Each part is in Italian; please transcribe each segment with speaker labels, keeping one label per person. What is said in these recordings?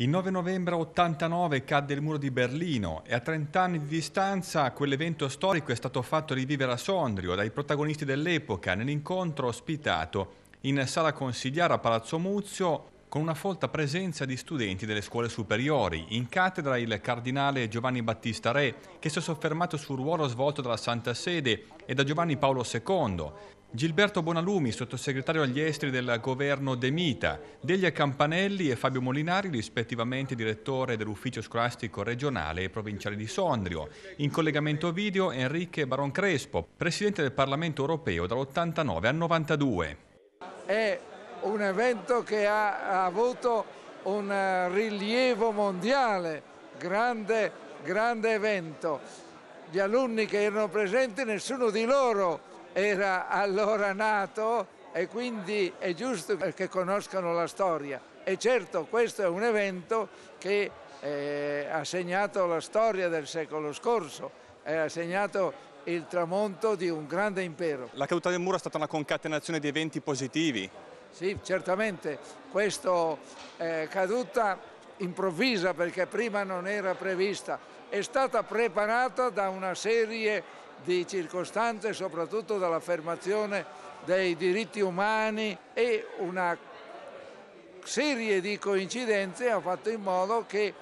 Speaker 1: Il 9 novembre 89 cadde il muro di Berlino e a 30 anni di distanza quell'evento storico è stato fatto rivivere a Sondrio dai protagonisti dell'epoca nell'incontro ospitato in sala consigliare a Palazzo Muzio con una folta presenza di studenti delle scuole superiori. In cattedra il cardinale Giovanni Battista Re, che si è soffermato sul ruolo svolto dalla Santa Sede e da Giovanni Paolo II, Gilberto Bonalumi, sottosegretario agli esteri del governo De Mita, Delia Campanelli e Fabio Molinari, rispettivamente direttore dell'ufficio scolastico regionale e provinciale di Sondrio. In collegamento video Enrique Baron Crespo, presidente del Parlamento europeo dall'89 al 92.
Speaker 2: È un evento che ha avuto un rilievo mondiale, grande, grande evento. Gli alunni che erano presenti, nessuno di loro era allora nato e quindi è giusto che conoscano la storia. E certo questo è un evento che eh, ha segnato la storia del secolo scorso, eh, ha segnato il tramonto di un grande impero.
Speaker 1: La caduta del muro è stata una concatenazione di eventi positivi?
Speaker 2: Sì, certamente. Questa eh, caduta improvvisa perché prima non era prevista, è stata preparata da una serie di circostanze, soprattutto dall'affermazione dei diritti umani e una serie di coincidenze ha fatto in modo che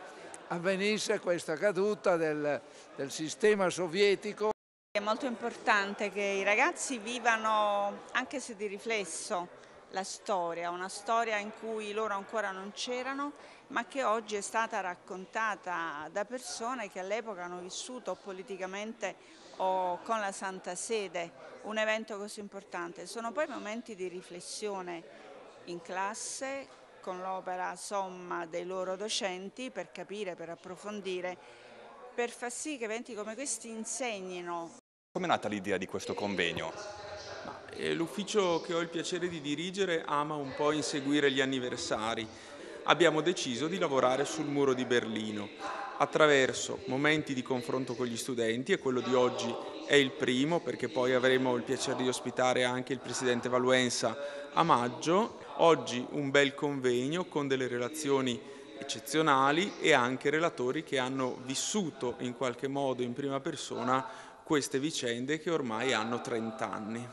Speaker 2: avvenisse questa caduta del, del sistema sovietico.
Speaker 3: È molto importante che i ragazzi vivano, anche se di riflesso, la storia, una storia in cui loro ancora non c'erano, ma che oggi è stata raccontata da persone che all'epoca hanno vissuto politicamente o con la Santa Sede un evento così importante. Sono poi momenti di riflessione in classe con l'opera somma dei loro docenti per capire, per approfondire, per far sì che eventi come questi insegnino.
Speaker 1: Come è nata l'idea di questo convegno?
Speaker 4: L'ufficio che ho il piacere di dirigere ama un po' inseguire gli anniversari. Abbiamo deciso di lavorare sul muro di Berlino attraverso momenti di confronto con gli studenti e quello di oggi è il primo perché poi avremo il piacere di ospitare anche il Presidente Valuenza a maggio. Oggi un bel convegno con delle relazioni eccezionali e anche relatori che hanno vissuto in qualche modo in prima persona queste vicende che ormai hanno 30 anni.